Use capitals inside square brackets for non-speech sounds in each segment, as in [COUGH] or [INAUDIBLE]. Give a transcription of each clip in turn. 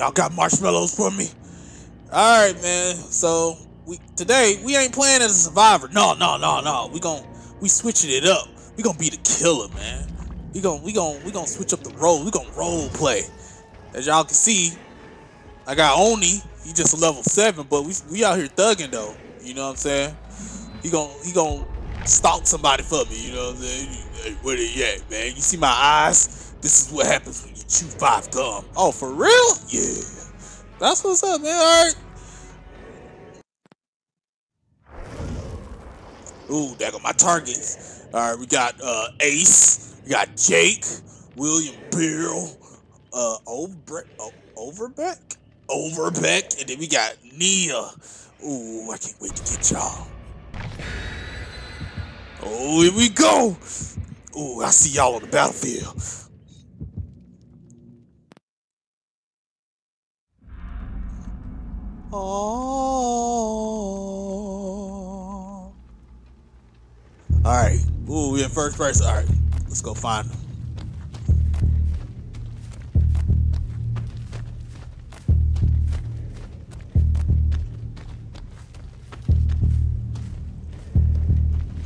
Y'all got marshmallows for me? All right, man. So we today we ain't playing as a survivor. No, no, no, no. We gon' we switching it up. We gonna be the killer, man. We gon' we gon' we gonna switch up the role. We gonna role play. As y'all can see, I got Oni. He just a level seven, but we we out here thugging though. You know what I'm saying? He gon' he gon' stalk somebody for me. You know what I'm saying? Hey, where they at, man? You see my eyes? This is what happens when you chew five gum. Oh, for real? Yeah. That's what's up, man. All right. Ooh, there go my targets. All right, we got uh, Ace, we got Jake, William Bill, uh, Over, oh, Overbeck, Overbeck, and then we got Nea. Ooh, I can't wait to get y'all. Oh, here we go. Ooh, I see y'all on the battlefield. Oh. All right. Ooh, we in first place. All right, let's go find them.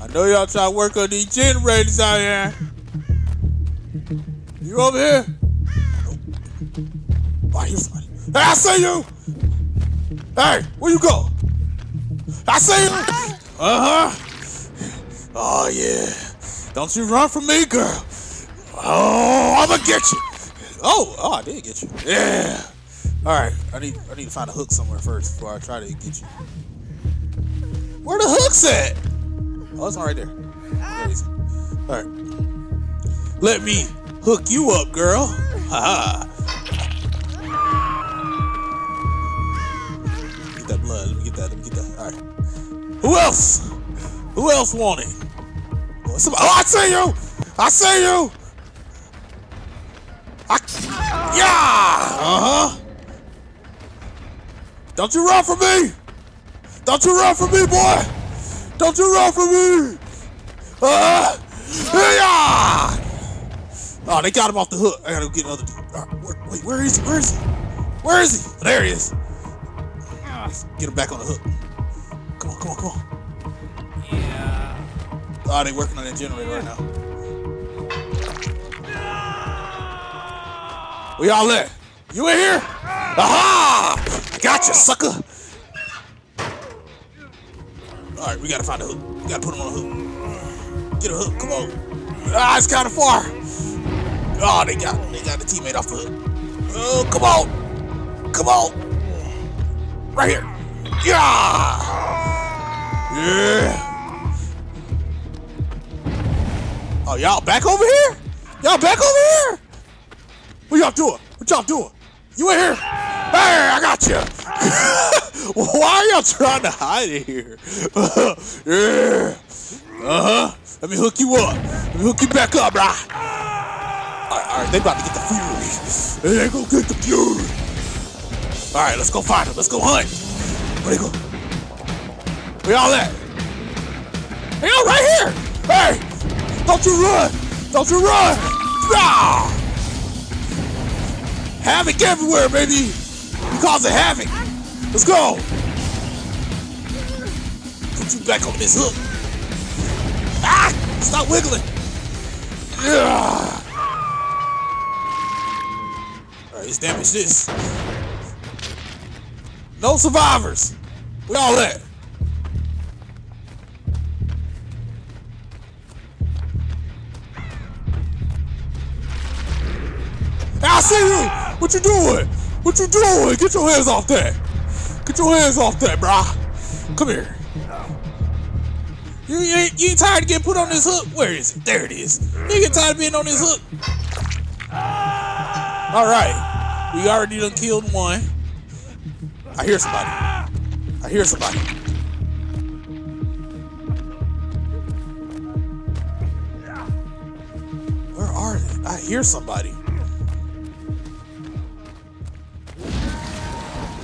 I know y'all try to work on these generators out here. You over here? Somebody. Hey, I see you! Hey, where you go? I see you! Uh-huh. Oh, yeah. Don't you run from me, girl. Oh, I'ma get you. Oh, oh, I did get you. Yeah. All right, I need I need to find a hook somewhere first before I try to get you. Where the hook's at? Oh, it's right there. All right. Let me hook you up, girl. Ha Who else? Who else want it? Oh, somebody, oh I see you! I see you! I, yeah! Uh-huh. Don't you run from me! Don't you run from me, boy! Don't you run from me! Uh, yeah! Oh, they got him off the hook. I gotta go get another dude. Uh, where, wait, where is he? Where is he? Where is he? There he is. Get him back on the hook. Come on, come on, come. Oh, they working on that generator right now. Where y'all at? You in here? Aha! Gotcha, sucker! Alright, we gotta find a hook. We gotta put him on a hook. Get a hook, come on. Ah, it's kinda far. Oh, they got they got the teammate off the hook. Oh, come on! Come on! Right here! Yeah! Yeah! Oh, y'all back over here? Y'all back over here? What y'all doing? What y'all doing? You in here? Hey, I got you. [LAUGHS] Why are y'all trying to hide in here? [LAUGHS] yeah. Uh huh. Let me hook you up. Let me hook you back up, right? All right, all right. They about to get the fury. They gonna get the fury. All right, let's go find them. Let's go hunt. Where they go? Where y'all at? Hey, y'all right here. Hey, don't you run. Don't you run. Ah! Havoc everywhere, baby! You causing havoc! Let's go! Put you back on this hook! Ah! Stop wiggling! Yeah! Alright, let's damage this. No survivors! We all at? I see you! What you doing? What you doing? Get your hands off that! Get your hands off that, brah! Come here. You, you, ain't, you ain't tired of getting put on this hook? Where is it? There it is. You get tired of being on this hook? Alright. We already done killed one. I hear somebody. I hear somebody. Where are they? I hear somebody.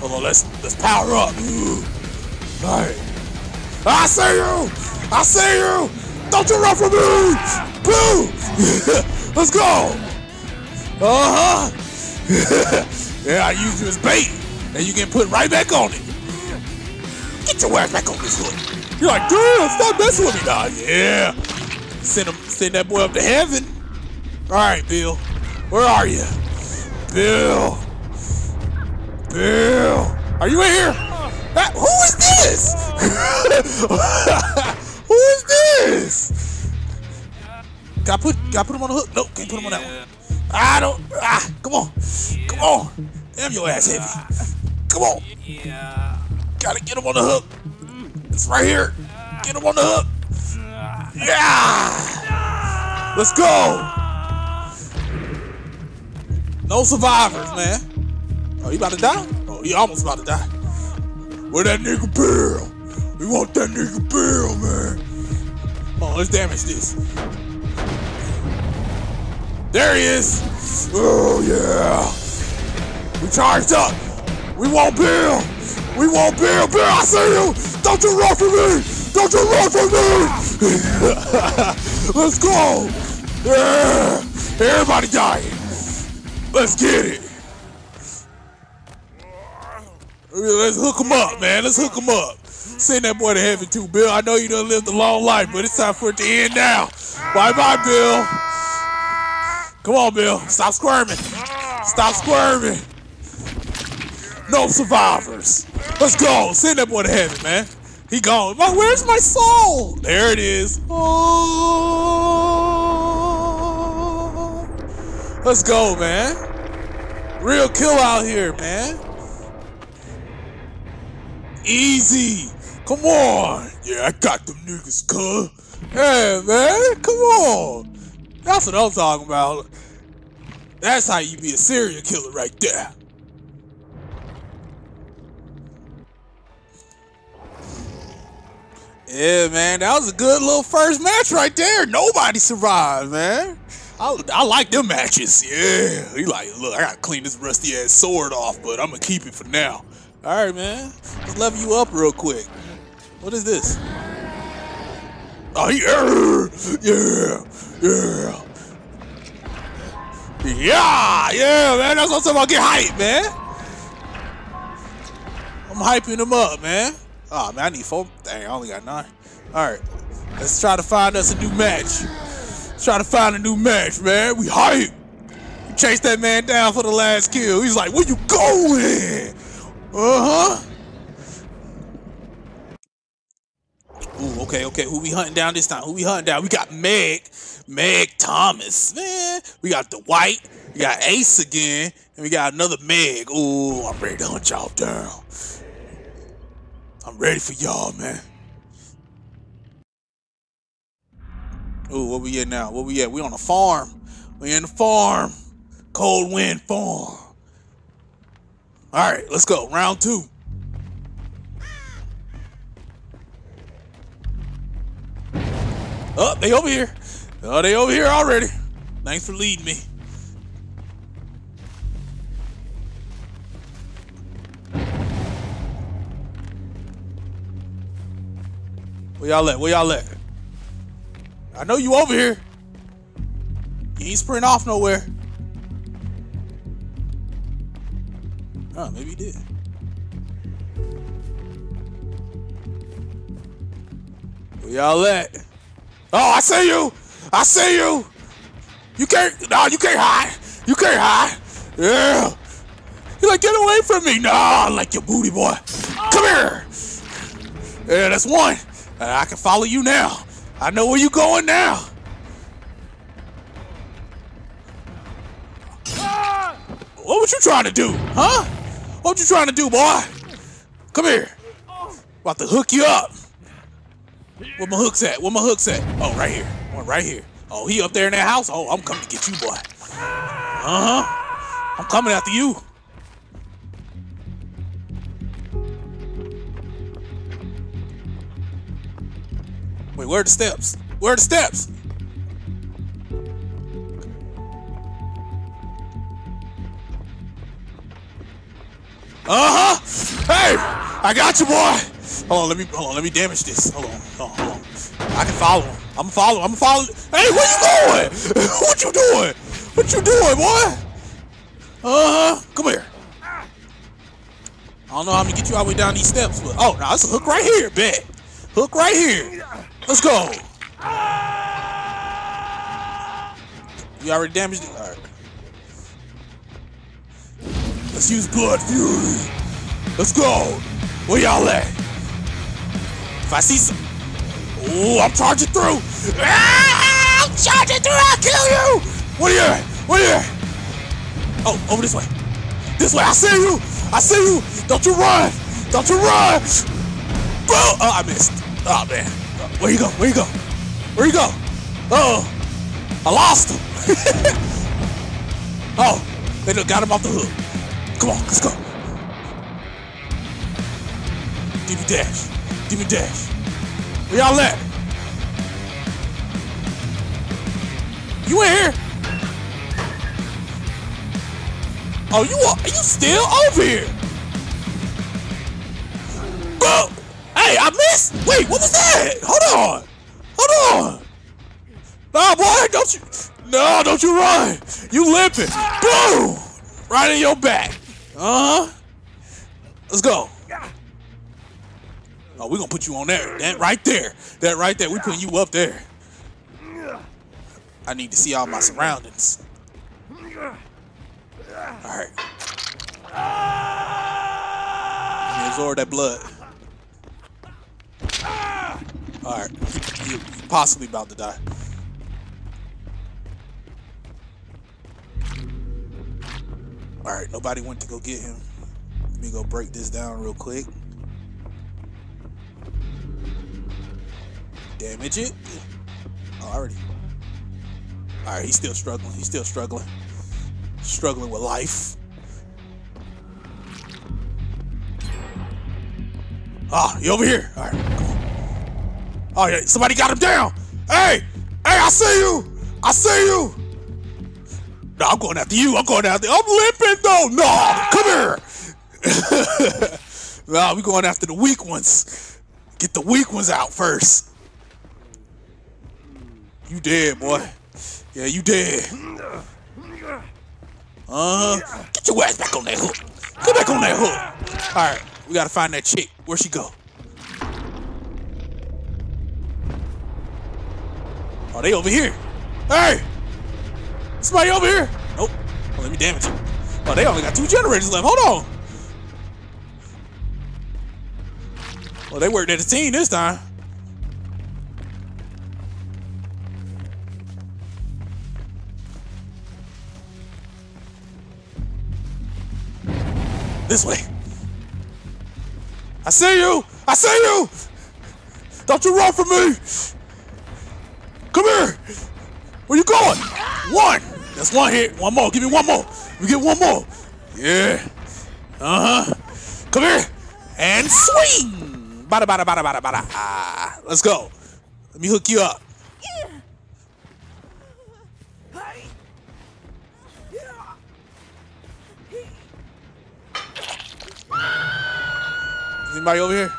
Hold on, let's let's power up. Alright. I see you! I see you! Don't you run from me! Boo! [LAUGHS] let's go! Uh-huh! [LAUGHS] yeah, I use you as bait, and you get put right back on it. Get your ass back on this hook. You're like, damn, stop messing with me now. Yeah. Send him, send that boy up to heaven. All right, Bill. Where are you? Bill. Bill. Are you in here? Uh, who is this? [LAUGHS] who is this? Got put, got put him on the hook. Nope, can't put him on that one. I don't. Ah, come on, come on. Damn your ass heavy. Come on. Gotta get him on the hook. It's right here. Get him on the hook. Yeah. Let's go. No survivors, man. Oh, you about to die? Oh, you almost about to die. Where that nigga Bill? We want that nigga Bill, man. Oh, let's damage this. There he is. Oh, yeah. We charged up. We want Bill. We want Bill. Bill, I see you. Don't you run from me. Don't you run from me. [LAUGHS] Let's go. Yeah. Everybody dying. Let's get it. Let's hook him up, man. Let's hook him up. Send that boy to heaven too, Bill. I know you done lived a long life, but it's time for it to end now. Bye bye, Bill. Come on, Bill. Stop squirming. Stop squirming. No survivors. Let's go. Send that boy to heaven, man. He gone. where's my soul? There it is. Oh. Let's go, man. Real kill out here, man. Easy. Come on. Yeah, I got them niggas, cuz. Hey, man. Come on. That's what I'm talking about. That's how you be a serial killer right there. Yeah, man, that was a good little first match right there. Nobody survived, man. I, I like them matches. Yeah. He like, look, I gotta clean this rusty ass sword off, but I'm gonna keep it for now. All right, man. Let's level you up real quick. What is this? Oh, yeah, yeah, yeah. Yeah, yeah, man. That's what I'm talking about. Get hype, man. I'm hyping him up, man. Oh, man, I need four. Dang, I only got nine. All right. Let's try to find us a new match. Let's try to find a new match, man. We hype. We chased that man down for the last kill. He's like, where you going? Uh-huh. Ooh, okay, okay. Who we hunting down this time? Who we hunting down? We got Meg. Meg Thomas. Man, we got the White. We got Ace again. And we got another Meg. Ooh, I'm ready to hunt y'all down. I'm ready for y'all, man. Ooh, what we at now? What we at? We on a farm. We in the farm. Cold Wind Farm. All right, let's go. Round two. Oh, they over here. Oh, they over here already. Thanks for leading me. Where y'all at? Where y'all at? I know you over here. You ain't sprint off nowhere. Maybe he did. Where y'all at? Oh, I see you! I see you! You can't, no, you can't hide! You can't hide! Yeah! You're like, get away from me! No, I like your booty, boy! Come here! Yeah, that's one! I can follow you now. I know where you going now. What was you trying to do, huh? What you trying to do, boy? Come here. About to hook you up. Where my hooks at? Where my hooks at? Oh, right here. One right here. Oh, he up there in that house? Oh, I'm coming to get you, boy. Uh-huh. I'm coming after you. Wait, where are the steps? Where are the steps? Uh-huh! Hey! I got you, boy! Hold on, let me hold on, let me damage this. Hold on, hold on, hold on. I can follow him. I'm follow. I'm follow. Hey, where you going? [LAUGHS] what you doing? What you doing, boy? Uh huh. Come here. I don't know how I'm gonna get you all the way down these steps, but oh, now it's a hook right here, bet. Hook right here. Let's go. You already damaged it? Alright. Let's use Blood Fury. Let's go. Where y'all at? If I see some. Oh, I'm charging through. Ah, I'm charging through. I'll kill you. Where you at? Where you at? Oh, over this way. This way. I see you. I see you. Don't you run. Don't you run. Oh, I missed. Oh, man. Where you go? Where you go? Where you go? Oh, I lost him. [LAUGHS] oh, they got him off the hook. Come on, let's go. Give me dash. Give me dash. Where y'all at? You in here? Oh, you are, you still over here? Bro, hey, I missed. Wait, what was that? Hold on, hold on. Nah, boy, don't you? No, don't you run. You limping. Boom, right in your back. Uh huh. Let's go. Oh, we're gonna put you on there. That right there. That right there. We putting you up there. I need to see all my surroundings. Alright. Absorb that blood. Alright. You, you possibly about to die. Alright, nobody went to go get him. Let me go break this down real quick. Damage it. Oh, already. Alright, he's still struggling. He's still struggling. Struggling with life. Ah, oh, you over here. Alright, come on. Oh yeah, somebody got him down. Hey! Hey, I see you! I see you! No, I'm going after you. I'm going after I'm limping though. No, come here. [LAUGHS] no, we going after the weak ones. Get the weak ones out first. You dead, boy. Yeah, you dead. Uh, get your ass back on that hook. Get back on that hook. All right, we gotta find that chick. Where'd she go? Oh, they over here. Hey, somebody over here. Nope. Oh, let me damage it. Oh, they only got two generators left. Hold on. Well, they worked as a team this time. This way. I see you! I see you! Don't you run from me! Come here! Where you going? One! That's one hit. One more. Give me one more. We get one more. Yeah. Uh-huh. Come here. And swing! Bada bada bada bada bada. Ah, let's go. Let me hook you up. Anybody over here?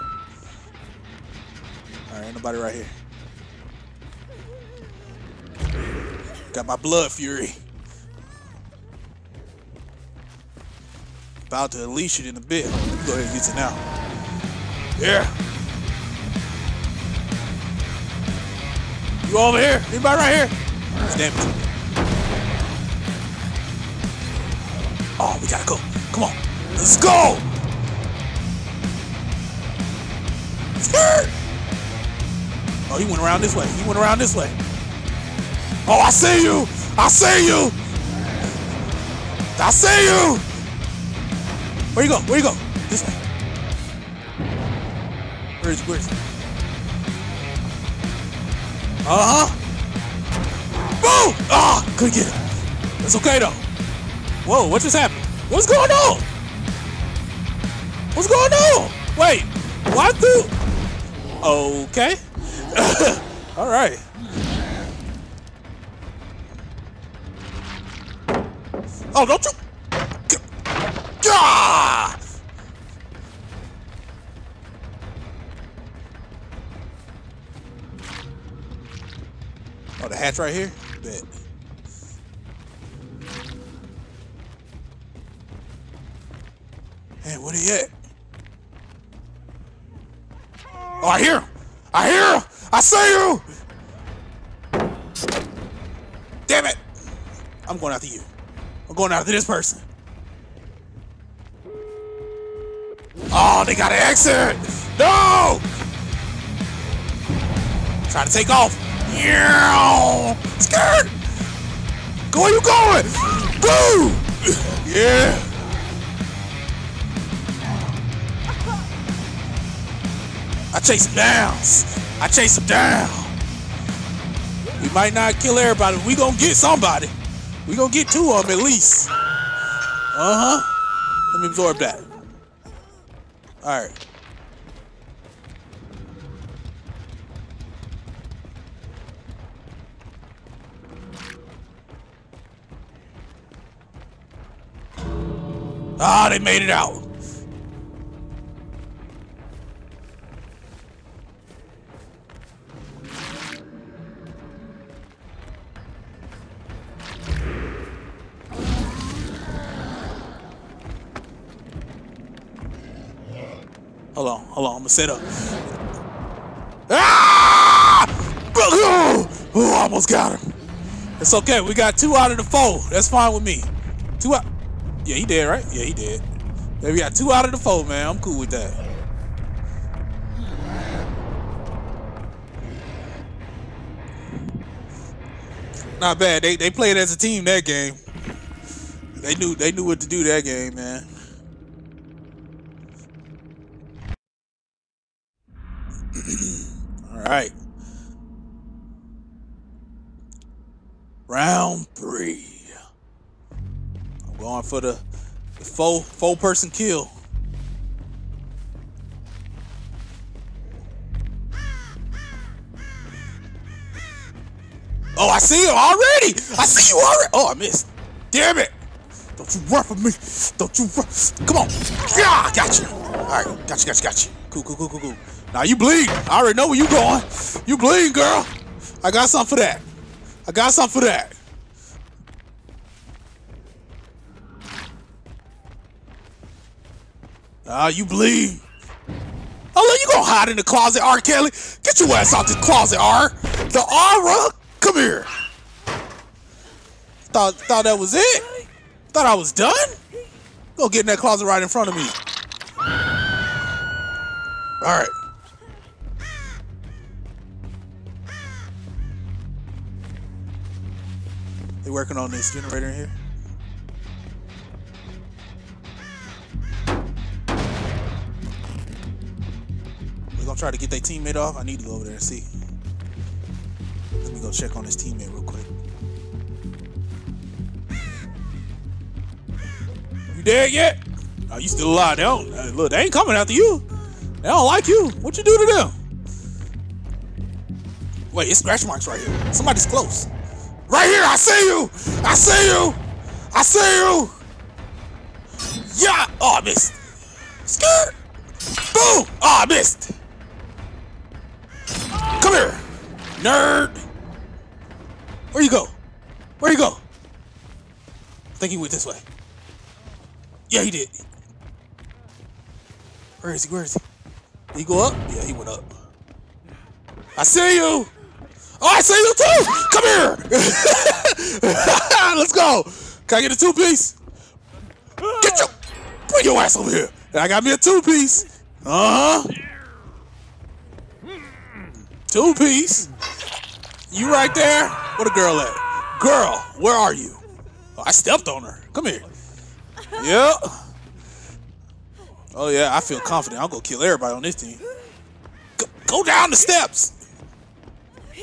Alright, ain't nobody right here. Got my blood fury. About to unleash it in a bit. Go ahead and use it now. Yeah. You over here? Anybody right here? Damn. Oh, we gotta go. Come on. Let's go! Oh, he went around this way. He went around this way. Oh, I see you! I see you! I see you! Where you go? Where you go? This way. Where is he? Where is? Uh-huh. Boom! Ah, oh, couldn't get him. It's okay though. Whoa, what just happened? What's going on? What's going on? Wait, what do? Okay. [LAUGHS] All right. Oh, don't you? Ah! Oh, the hatch right here? Bet. Man, where he at? Oh, I hear him! I hear him! I see you! Damn it! I'm going after you. I'm going after this person. Oh, they got an exit! No! Trying to take off. Yeah! Skirt! Go where you going? Boo! Yeah! I chase him down. I chase him down. We might not kill everybody. We gonna get somebody. We gonna get two of them at least. Uh-huh. Let me absorb that. All right. Ah, they made it out. Hold on, hold on, I'm gonna set up. Ah! Oh, almost got him. It's okay, we got two out of the four. That's fine with me. Two out. Yeah, he did, right? Yeah, he did. Yeah, we got two out of the four, man. I'm cool with that. Not bad. They they played as a team that game. They knew they knew what to do that game, man. All right. Round three. I'm going for the, the full full person kill. Oh, I see him already. I see you already. Oh, I missed. Damn it. Don't you run from me. Don't you run. Come on. Yeah, got you. All right, got you, got you, got you. Cool, cool, cool, cool, cool. Now you bleed. I already know where you going. You bleed, girl. I got something for that. I got something for that. Ah, uh, you bleed. Oh, look, you gonna hide in the closet, R. Kelly? Get your ass out the closet, R. The aura? Come here. Thought thought that was it? Thought I was done? Go get in that closet right in front of me. All right. They working on this generator in here. Try to get their teammate off. I need to go over there and see. Let me go check on this teammate real quick. You dead yet? Are you still alive? They don't, look, they ain't coming after you. They don't like you. What you do to them? Wait, it's scratch marks right here. Somebody's close. Right here, I see you! I see you! I see you! Yeah! Oh, I missed. Skirt! Boom! Oh, I missed. Nerd. Where you go? Where you go? I think he went this way. Yeah, he did. Where is he? Where is he? Did he go up? Yeah, he went up. I see you! Oh, I see you too! Come here! [LAUGHS] Let's go! Can I get a two piece? Get your bring your ass over here. I got me a two piece. Uh-huh. Two piece. You right there? Where the girl at? Girl, where are you? Oh, I stepped on her. Come here. Yep. Oh yeah, I feel confident. I'm gonna kill everybody on this team. Go, go down the steps.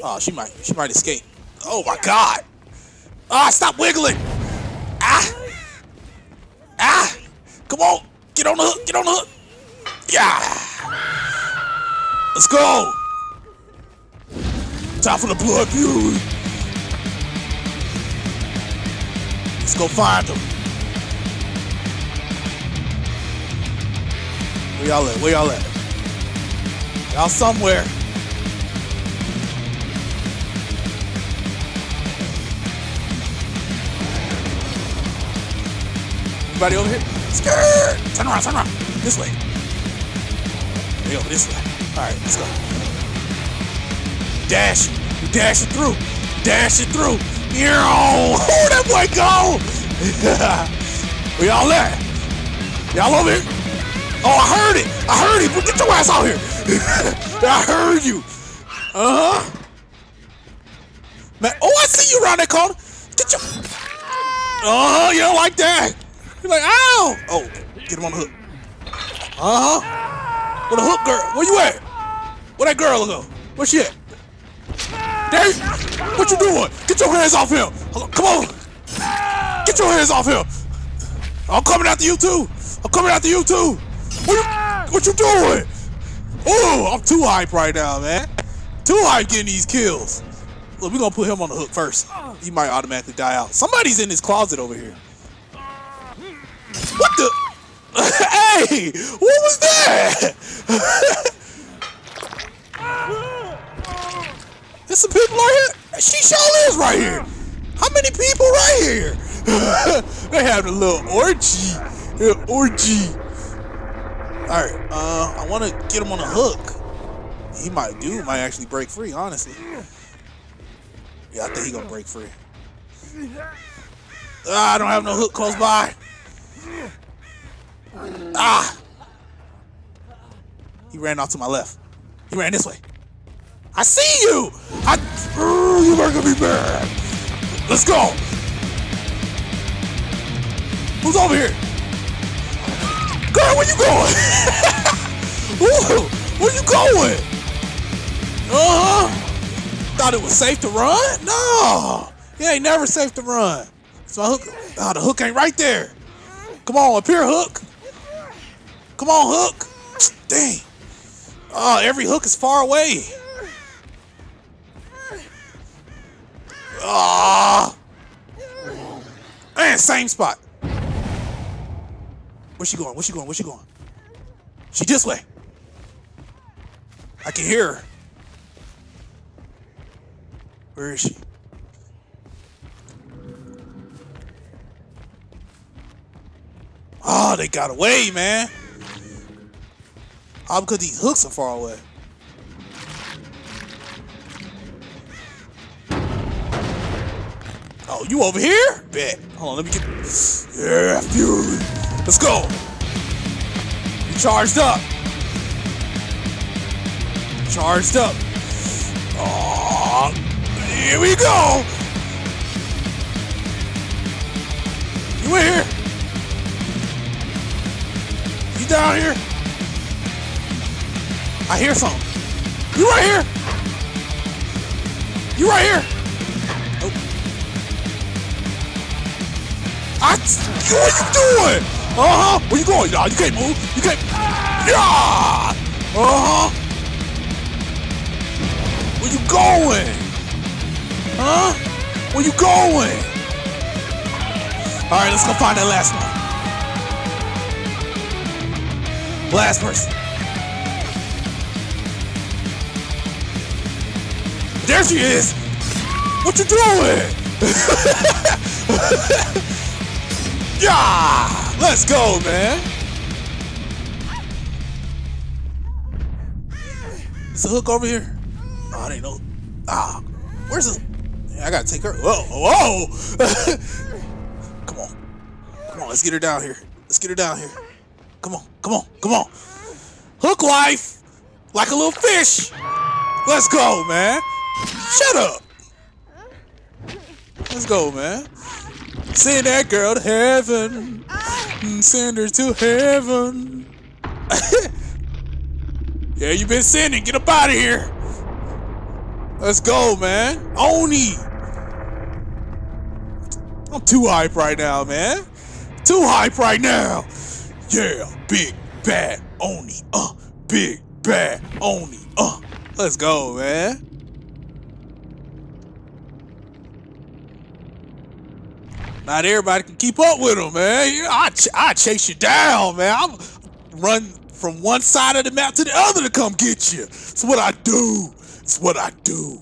Oh, she might, she might escape. Oh my God! Ah, stop wiggling! Ah! Ah! Come on! Get on the hook! Get on the hook! Yeah! Let's go! Time for the blood feud! Let's go find them. Where y'all at? Where y'all at? Y'all somewhere. Anybody over here? Skirt! Turn around, turn around. This way. Over this way. Alright, let's go. Dash. Dash it through. Dash it through. Yo! [LAUGHS] Who that boy go? Where y'all at? Y'all over here? Oh, I heard it. I heard it. Get your ass out here. [LAUGHS] I heard you. Uh-huh. Man, oh, I see you around that corner. Get your... Oh, [LAUGHS] you don't like that. You're like, ow. Oh, get him on the hook. Uh-huh. Where the hook girl? Where you at? Where that girl go? Where she at? There. What you doing? Get your hands off him. Come on. Get your hands off him. I'm coming after you too. I'm coming after you too. What you, what you doing? Oh, I'm too hype right now, man. Too hype getting these kills. Look, we're gonna put him on the hook first. He might automatically die out. Somebody's in his closet over here. What the? [LAUGHS] hey, what was that? [LAUGHS] Some people right here. She sure is right here. How many people right here? [LAUGHS] they having a little orgy. An orgy. Alright, uh, I want to get him on a hook. He might do, might actually break free, honestly. Yeah, I think he gonna break free. Ah, I don't have no hook close by. Ah! He ran off to my left. He ran this way. I see you! I, uh, you making be mad. Let's go! Who's over here? Girl, where you going? [LAUGHS] Ooh, where you going? Uh-huh. Thought it was safe to run? No. It ain't never safe to run. So my hook, oh, the hook ain't right there. Come on, up here, hook. Come on, hook. [TSK] Dang. Oh, every hook is far away. Ah. Oh. Man, same spot. Where's she going? Where's she going? Where's she going? She this way. I can hear her. Where is she? Oh, they got away, man. All because these hooks are far away. Oh, you over here? Bet. Hold on, let me get. Yeah, Fury. Let's go. You charged up. Charged up. Oh, here we go. You in here? You down here? I hear something. You right here? You right here? What are you doing? Uh-huh. Where you going? Nah, you can't move. You can't. Yeah. Uh-huh. Where you going? Huh? Where you going? All right, let's go find that last one. Last person. There she is. What you doing? [LAUGHS] yeah, let's go, man. Is the hook over here? Oh, I didn't know. Ah, where's the? Yeah, I gotta take her. Whoa, whoa! [LAUGHS] come on, come on. Let's get her down here. Let's get her down here. Come on, come on, come on. Hook life, like a little fish. Let's go, man. Shut up. Let's go, man. Send that girl to heaven. Send her to heaven. [COUGHS] yeah, you been sending. Get up out of here. Let's go, man. Oni. I'm too hype right now, man. Too hype right now. Yeah, big bad Oni. Uh, big bad Oni. Uh, let's go, man. Not everybody can keep up with him, man. You know, I, ch I chase you down, man. I'm run from one side of the map to the other to come get you. It's what I do. It's what I do.